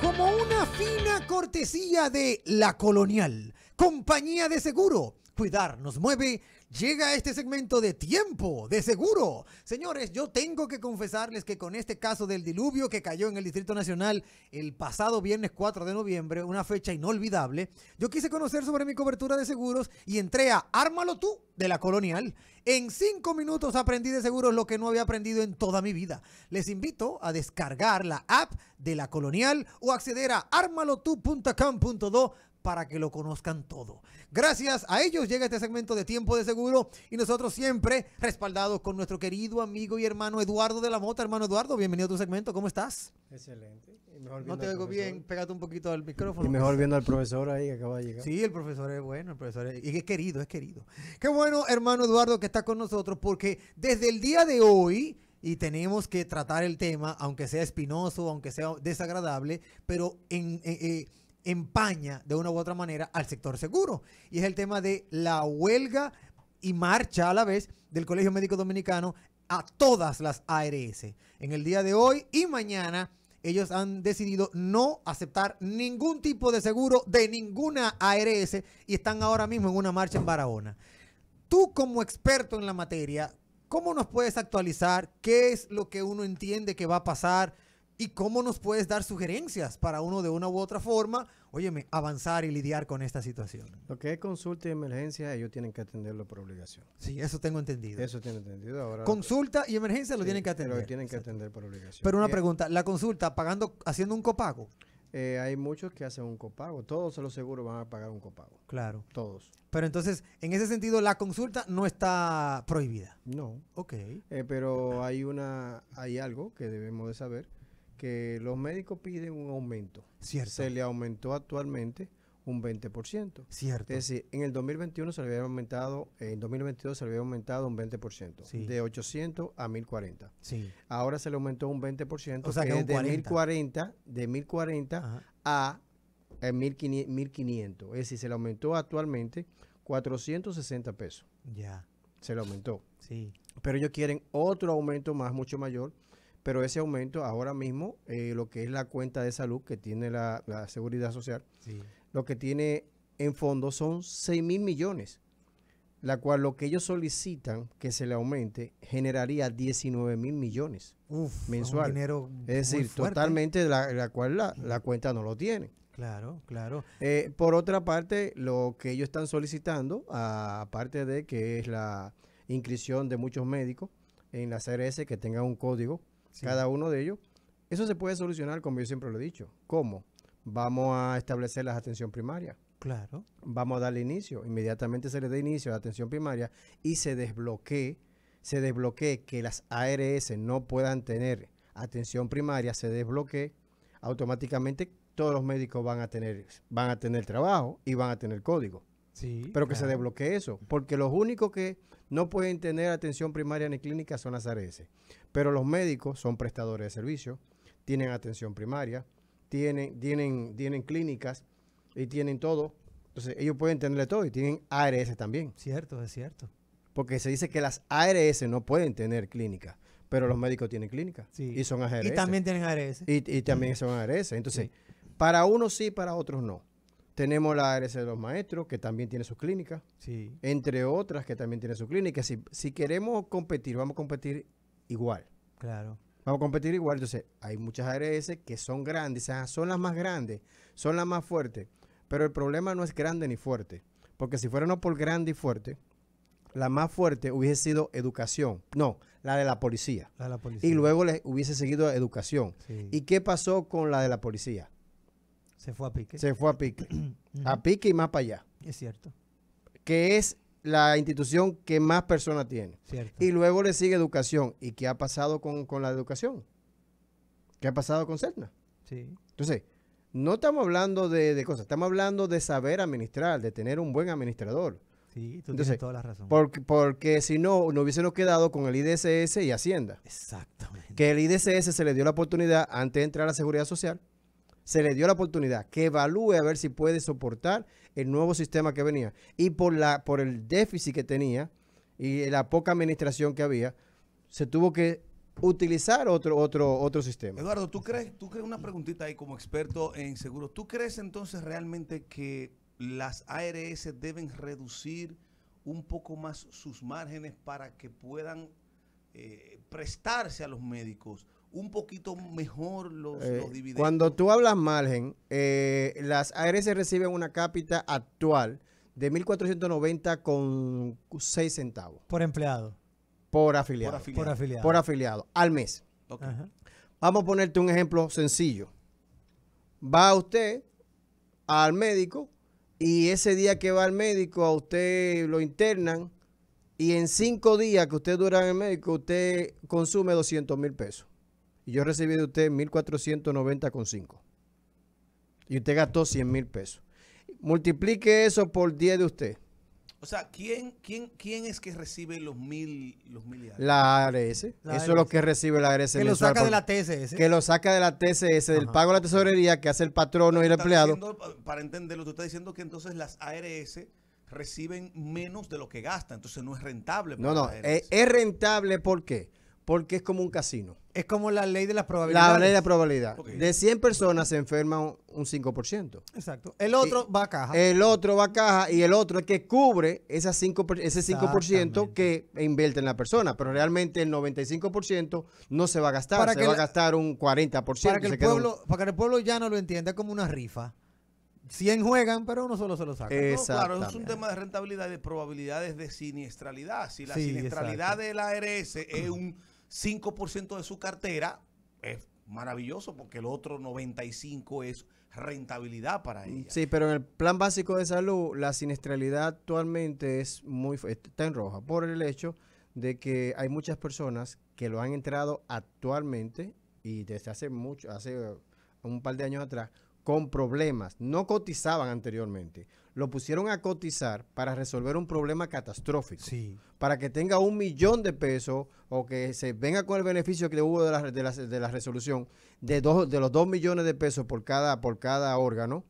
Como una fina cortesía de La Colonial, compañía de seguro, cuidar nos mueve, llega este segmento de tiempo de seguro. Señores, yo tengo que confesarles que con este caso del diluvio que cayó en el Distrito Nacional el pasado viernes 4 de noviembre, una fecha inolvidable, yo quise conocer sobre mi cobertura de seguros y entré a Ármalo tú de La Colonial. En cinco minutos aprendí de seguros lo que no había aprendido en toda mi vida. Les invito a descargar la app de La Colonial o acceder a armalotu.com.do para que lo conozcan todo. Gracias a ellos llega este segmento de Tiempo de Seguro y nosotros siempre respaldados con nuestro querido amigo y hermano Eduardo de la Mota. Hermano Eduardo, bienvenido a tu segmento, ¿cómo estás? Excelente. no te oigo bien, pégate un poquito al micrófono. Y mejor viendo al profesor ahí que acaba de llegar. Sí, el profesor es bueno, el profesor es, y es querido, es querido. Qué bueno, hermano Eduardo, que está con nosotros porque desde el día de hoy y tenemos que tratar el tema, aunque sea espinoso, aunque sea desagradable, pero en, eh, empaña de una u otra manera al sector seguro. Y es el tema de la huelga y marcha a la vez del Colegio Médico Dominicano a todas las ARS. En el día de hoy y mañana ellos han decidido no aceptar ningún tipo de seguro de ninguna ARS y están ahora mismo en una marcha en Barahona. Tú como experto en la materia, ¿cómo nos puedes actualizar? ¿Qué es lo que uno entiende que va a pasar? ¿Y cómo nos puedes dar sugerencias para uno de una u otra forma, óyeme, avanzar y lidiar con esta situación? Lo que es consulta y emergencia, ellos tienen que atenderlo por obligación. Sí, eso tengo entendido. Eso tiene entendido. Ahora, consulta y emergencia lo tienen que atender. Lo tienen que atender por obligación. Pero una pregunta, ¿la consulta pagando, haciendo un copago? Eh, hay muchos que hacen un copago. Todos los seguros van a pagar un copago. Claro. Todos. Pero entonces, en ese sentido, la consulta no está prohibida. No. Ok. Eh, pero hay una, hay algo que debemos de saber que los médicos piden un aumento. Cierto. Se le aumentó actualmente un 20%. Cierto. Es decir, en el 2021 se le había aumentado, en 2022 se le había aumentado un 20%, de 800 a 1040. Sí. Ahora se le aumentó un 20%, o sea, que, es de 1040, de 1040 a 1500. Es decir, se le aumentó actualmente 460 pesos. Ya. Se le aumentó. Sí. Pero ellos quieren otro aumento más, mucho mayor, pero ese aumento ahora mismo, eh, lo que es la cuenta de salud que tiene la, Seguridad Social, lo que tiene en fondo son 6 mil millones, la cual lo que ellos solicitan que se le aumente generaría 19 mil millones mensuales. dinero es decir, totalmente la, la cual la, cuenta no lo tiene. Claro, claro. Eh, por otra parte, lo que ellos están solicitando, aparte de que es la inscripción de muchos médicos en la CRS que tengan un código cada uno de ellos. Eso se puede solucionar, como yo siempre lo he dicho. ¿Cómo? Vamos a establecer la atención primaria. Claro. Vamos a darle inicio. Inmediatamente se le da inicio a la atención primaria y se desbloquee, se desbloquee que las ARS no puedan tener atención primaria, se desbloquee, automáticamente todos los médicos van a tener, van a tener trabajo y van a tener código. Sí, pero que se desbloquee eso, porque los únicos que no pueden tener atención primaria ni clínica son las ARS. Pero los médicos son prestadores de servicio, tienen atención primaria, tienen, tienen, tienen clínicas y tienen todo. Entonces, ellos pueden tenerle todo y tienen ARS también. Cierto, es cierto. Porque se dice que las ARS no pueden tener clínica, pero los médicos tienen clínica y son ARS. Y también tienen ARS. Y, y también son ARS. Entonces, para unos sí, para otros no. Tenemos la ARS de los maestros, que también tiene su clínica. Sí. Entre otras, que también tiene su clínica. Si, si queremos competir, vamos a competir igual. Claro. Vamos a competir igual. Entonces, hay muchas ARS que son grandes, son las más grandes, son las más fuertes. Pero el problema no es grande ni fuerte. Porque si fuera no por grande y fuerte, la más fuerte hubiese sido educación. No, la de la policía. La de la policía. Y luego le hubiese seguido educación. ¿Y qué pasó con la de la policía? Se fue a pique. Se fue a pique. a pique y más para allá. Es cierto. Que es la institución que más personas tiene. Cierto. Y luego le sigue educación. ¿Y qué ha pasado con, la educación? ¿Qué ha pasado con CERNA? Sí. Entonces, no estamos hablando de, cosas, estamos hablando de saber administrar, de tener un buen administrador. Sí, tú tienes toda la razón. Porque, porque si no, no hubiésemos quedado con el IDSS y Hacienda. Exactamente. Que el IDSS se le dio la oportunidad antes de entrar a la Seguridad Social se le dio la oportunidad que evalúe a ver si puede soportar el nuevo sistema que venía. Y por, la, por el déficit que tenía y la poca administración que había, se tuvo que utilizar otro, otro, otro sistema. Eduardo, ¿tú crees, tú crees una preguntita ahí como experto en seguros? ¿Tú crees entonces realmente que las ARS deben reducir un poco más sus márgenes para que puedan eh, prestarse a los médicos un poquito mejor los, Eh, dividendos? Cuando tú hablas margen, eh, las ARS reciben una cápita actual de 1.490 con 6 centavos Por empleado. por afiliado. Por afiliado. Por afiliado. Por afiliado, al mes. Vamos a ponerte un ejemplo sencillo. Va usted al médico y ese día que va al médico a usted lo internan y en cinco días que usted dura en el médico usted consume 200 mil pesos. Y yo recibí de usted 1.490,5. Y usted gastó 100 mil pesos. Multiplique eso por 10 de usted. O sea, ¿quién, quién, ¿quién es que recibe los mil, los mil y algo? La ARS. La eso es lo que recibe la ARS. Que lo saca por- de la TSS. que lo saca de la TCS, del Ajá. pago de la tesorería que hace el patrono y el empleado. diciendo, para entenderlo, tú estás diciendo que entonces las ARS reciben menos de lo que gastan, entonces no es rentable. No, para no, eh, es rentable ¿por qué? Porque es como un casino. Es como la ley de las probabilidades. La ley de la probabilidad. De 100 personas se enferman un- un 5%. Exacto. El otro va a caja. El otro va a caja y el otro es que cubre esas 5, por- ese 5% que invierte en la persona. Pero realmente el 95% no se va a gastar. Para se que va a gastar un 40%. para, que el un- pueblo, para que el pueblo ya no lo entienda es como una rifa. 100 juegan, pero uno solo se lo saca. No, claro, es un tema de rentabilidad y de probabilidades de siniestralidad. Si la Sí, siniestralidad exacto. de la ARS es un 5% de su cartera, es maravilloso porque el otro 95% es rentabilidad para ella. Sí, pero en el plan básico de salud, la siniestralidad actualmente es muy está en roja por el hecho de que hay muchas personas que lo han entrado actualmente y desde hace mucho, hace un par de años atrás, con problemas. No cotizaban anteriormente. Lo pusieron a cotizar para resolver un problema catastrófico. Sí. Para que tenga un millón de pesos o que se venga con el beneficio que hubo de la, de la, de la resolución de, dos, de los dos millones de pesos por cada, por cada órgano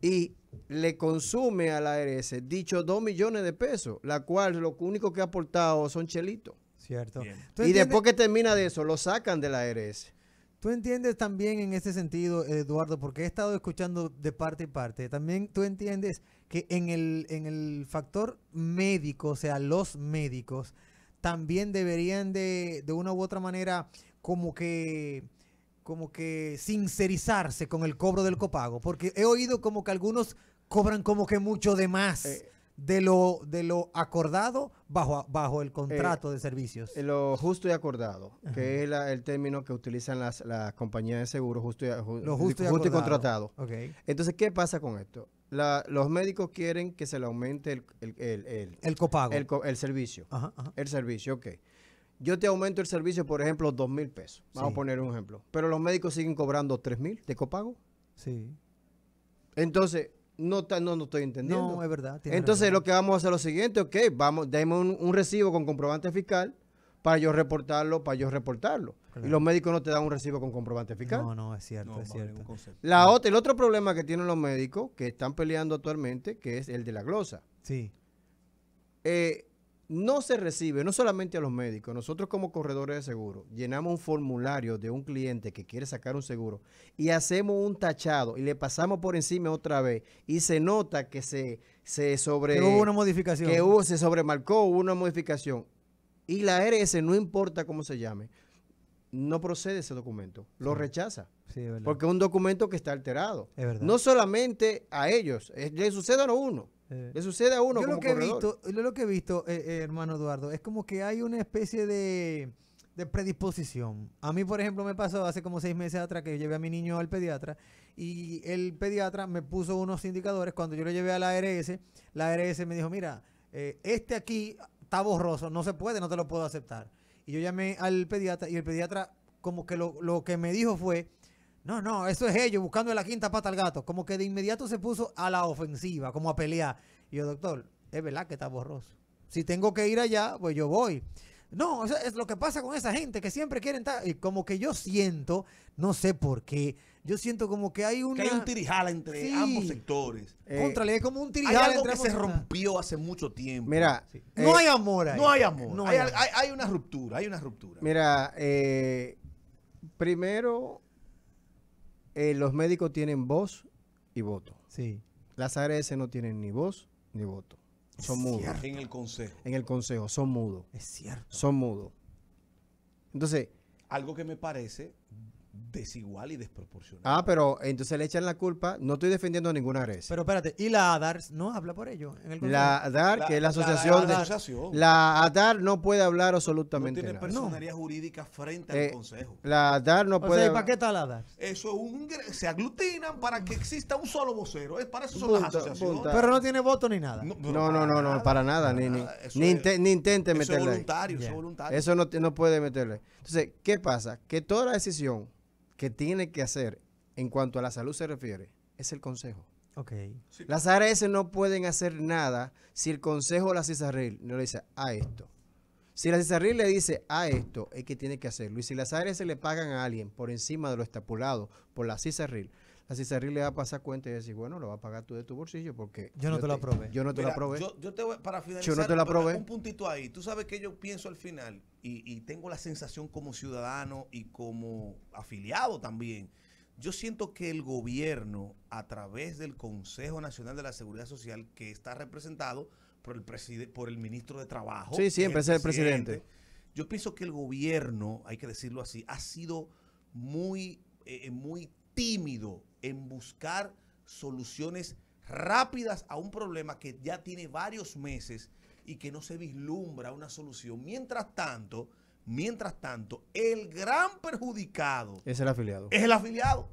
y le consume a la ARS dicho 2 millones de pesos, la cual lo único que ha aportado son chelitos. Cierto. Bien. ¿Tú Y entiendes- después que termina de eso, lo sacan de la ARS. Tú entiendes también en ese sentido, Eduardo, porque he estado escuchando de parte y parte, también tú entiendes que en el, en el factor médico, o sea, los médicos, también deberían de, de una u otra manera como que como que sincerizarse con el cobro del copago, porque he oído como que algunos cobran como que mucho de más Eh. De lo de lo acordado bajo bajo el contrato de servicios. Eh, Lo justo y acordado, Ajá. que es la- el término que utilizan las, las compañías de seguro, justo y, ju- lo justo y, justo y acordado. contratado. Ok. Entonces, ¿qué pasa con esto? La- los médicos quieren que se le aumente el, el, el- el- El copago. el el servicio. Ajá, ajá. El servicio, ok. Yo te aumento el servicio, por ejemplo, dos mil pesos. Vamos Sí. a poner un ejemplo. Pero los médicos siguen cobrando tres mil de copago. Sí. Entonces, no, no, no estoy entendiendo. No, es verdad. Entonces, razón. lo que vamos a hacer es lo siguiente, ok, vamos, demos un, un recibo con comprobante fiscal para yo reportarlo, para yo reportarlo. Claro. Y los médicos no te dan un recibo con comprobante fiscal. No, no, es cierto, No, es cierto. La otra, el otro problema que tienen los médicos que están peleando actualmente, que es el de la glosa. Sí. eh, no se recibe, no solamente a los médicos, nosotros como corredores de seguro llenamos un formulario de un cliente que quiere sacar un seguro y hacemos un tachado y le pasamos por encima otra vez y se nota que se, se sobre... Que hubo una modificación. que hubo- se sobremarcó, hubo una modificación. Y la ARS, no importa cómo se llame, no procede ese documento, lo Sí. rechaza, Sí, es verdad. porque es un documento que está alterado. es. No solamente a ellos, le sucede a uno, Eh, le sucede a uno yo como lo que he corredor. visto, yo lo que he visto, eh, eh, hermano Eduardo, es como que hay una especie de, de predisposición. A mí, por ejemplo, me pasó hace como seis meses atrás que yo llevé a mi niño al pediatra y el pediatra me puso unos indicadores. Cuando yo lo llevé a la ARS, la ARS me dijo, mira, este aquí está borroso, no se puede, no te lo puedo aceptar. Y yo llamé al pediatra y el pediatra como que lo, lo que me dijo fue, no, no, eso es ellos buscando la quinta pata al gato. Como que de inmediato se puso a la ofensiva, como a pelear. Y yo, doctor, es verdad que está borroso. Si tengo que ir allá, pues yo voy. No, o sea, es lo que pasa con esa gente que siempre quieren estar. Y como que yo siento, no sé por qué, yo siento como que hay una... Que hay un tirijala entre Sí. ambos sectores. Eh, Contrale, es como un Hay tirijala algo entre que se sectores. rompió hace mucho tiempo. Mira, Sí. eh, No hay amor ahí. no hay amor. No hay, hay amor. hay- hay una ruptura, hay una ruptura. Mira, eh, primero, eh, los médicos tienen voz y voto. Sí. Las ARS no tienen ni voz ni voto. Son Es mudos. cierto. En el consejo. En el consejo, son mudos. Es cierto. Son mudos. Entonces, Algo que me parece desigual y desproporcionado. ah, pero entonces le echan la culpa. No estoy defendiendo a ninguna ARS. Pero espérate, ¿y la ADARS no habla por ello? En el consejo? la ADAR, que es la asociación la de... asociación. La ADAR no puede hablar no absolutamente tiene nada. personería jurídica frente Eh, al consejo. La ADAR no o puede... sea, ¿y para qué está la ADARS? Eso es un se aglutinan para que exista un solo vocero. Es para eso son las asociaciones. Pero no tiene voto ni nada. No, No, no, no, no, para nada. Ni, ni, nada. Eso ni, es- inte- ni intente Eso es meterle ahí. voluntario, eso es voluntario. Eso no, no puede meterle. Entonces, ¿qué pasa? Que toda la decisión que tiene que hacer en cuanto a la salud se refiere es el consejo. Ok. Sí. Las ARS no pueden hacer nada si el consejo o la CISARRIL no le dice a esto. Si la CISARRIL le dice a esto, es que tiene que hacerlo. Y si las ARS le pagan a alguien por encima de lo estipulado por la CISARRIL, la CISARRIL le va a pasar cuenta y decir, bueno, lo va a pagar tú de tu bolsillo porque Yo no te lo aprobé. Yo no te lo aprobé. Yo, yo te voy, para finalizar, Yo no te pero aprobé. un puntito ahí. Tú sabes que yo pienso al final y, y tengo la sensación como ciudadano y como afiliado también. Yo siento que el gobierno, a través del Consejo Nacional de la Seguridad Social, que está representado por el, preside- por el ministro de Trabajo. Sí, siempre es el presidente. Yo pienso que el gobierno, hay que decirlo así, ha sido muy, eh, muy tímido en buscar soluciones rápidas a un problema que ya tiene varios meses y que no se vislumbra una solución. Mientras tanto, mientras tanto, el gran perjudicado Es el afiliado. es el afiliado.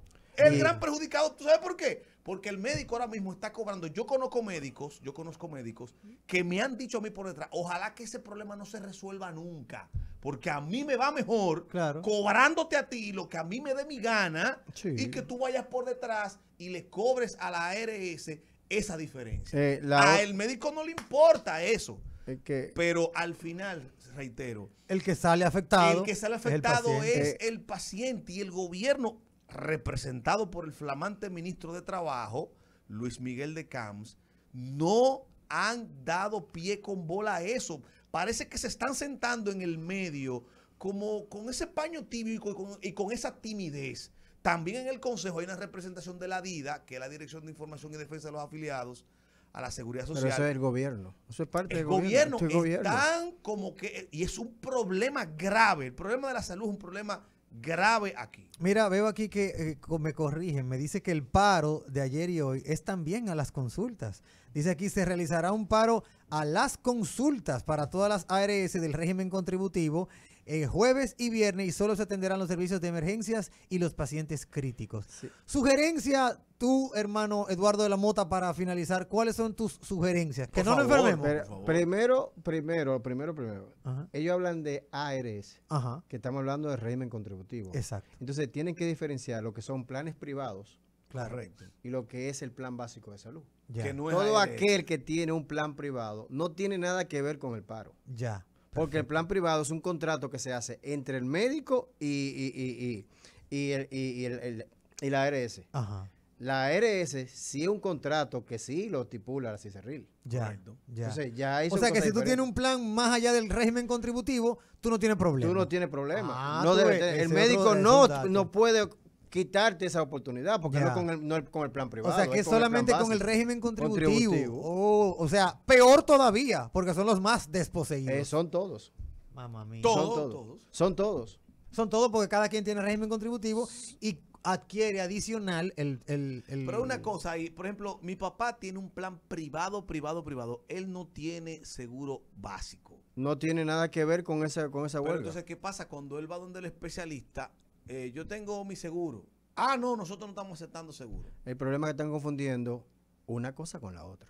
El gran perjudicado, ¿tú sabes por qué? Porque el médico ahora mismo está cobrando. Yo conozco médicos, yo conozco médicos que me han dicho a mí por detrás, ojalá que ese problema no se resuelva nunca. Porque a mí me va mejor Claro. cobrándote a ti lo que a mí me dé mi gana Sí. y que tú vayas por detrás y le cobres a la ARS esa diferencia. Eh, la- a el médico no le importa eso. que Pero al final, reitero, El que sale afectado. el que sale es el afectado es, el paciente y el gobierno, representado por el flamante ministro de Trabajo, Luis Miguel de Camps, no han dado pie con bola a eso. Parece que se están sentando en el medio como con ese paño tibio y con, y con esa timidez. También en el Consejo hay una representación de la DIDA, que es la Dirección de Información y Defensa de los Afiliados a la Seguridad pero Social eso es el gobierno. Eso es parte el del gobierno, es gobierno. están como que y es un problema grave el problema de la salud es un problema grave aquí Mira, veo aquí que eh, me corrigen. Me dice que el paro de ayer y hoy es también a las consultas. Dice aquí se realizará un paro a las consultas para todas las ARS del régimen contributivo eh, jueves y viernes y solo se atenderán los servicios de emergencias y los pacientes críticos. Sí. Sugerencia, tú, hermano Eduardo de la Mota, para finalizar, ¿cuáles son tus sugerencias? Que no nos enfermemos. Primero, primero, primero, primero. Ajá, Ellos hablan de ARS, ajá, que estamos hablando de régimen contributivo. exacto. Entonces tienen que diferenciar lo que son planes privados Claro. correcto y lo que es el plan básico de salud. Ya, que no es Todo ARS. aquel que tiene un plan privado no tiene nada que ver con el paro. ya. Porque el plan privado es un contrato que se hace entre el médico y, y, y, y, y el- y- y el- el- y la ARS. Ajá, La ARS sí es un contrato que sí lo estipula la CICERRIL. ya. Correcto. ya. Entonces ya O sea que si tú tienes un plan más allá del régimen contributivo, tú no tienes problema. Tú no tienes problema. Ah, no debe ves, el médico no, no puede quitarte esa oportunidad porque no, con el, no con el plan privado. o sea que es con el plan solamente con el régimen contributivo. Contributivo. Oh, o sea, peor todavía, porque son los más desposeídos. Eh, son todos. Mamma mía. Todo. son todos. todos. Son todos. Son todos porque cada quien tiene régimen contributivo y adquiere adicional el... el, el- pero una cosa ahí por ejemplo mi papá tiene un plan privado privado privado él no tiene seguro básico No tiene nada que ver con esa, con esa pero huelga. entonces qué pasa cuando él va donde el especialista Eh, yo tengo mi seguro ah no nosotros no estamos aceptando seguro el problema es que están confundiendo una cosa con la otra.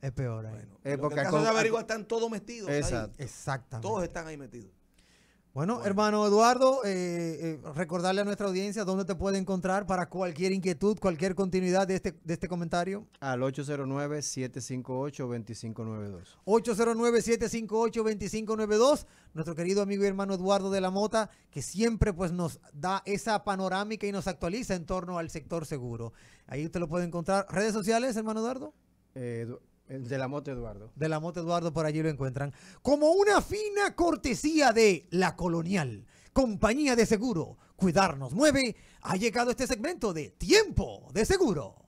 Es peor ahí. bueno Eh, porque el caso con- de averiguar están todos metidos ahí. Exactamente. todos están ahí metidos Bueno, hermano Eduardo, eh, eh, recordarle a nuestra audiencia dónde te puede encontrar para cualquier inquietud, cualquier continuidad de este, de este comentario. Al 809-758-2592. 809-758-2592. Nuestro querido amigo y hermano Eduardo de la Mota, que siempre pues nos da esa panorámica y nos actualiza en torno al sector seguro. Ahí usted lo puede encontrar. ¿Redes sociales, hermano Eduardo? Eh, de la Mota Eduardo. De la Mota Eduardo, por allí lo encuentran. Como una fina cortesía de La Colonial, compañía de seguro, cuidarnos mueve, ha llegado este segmento de Tiempo de Seguro.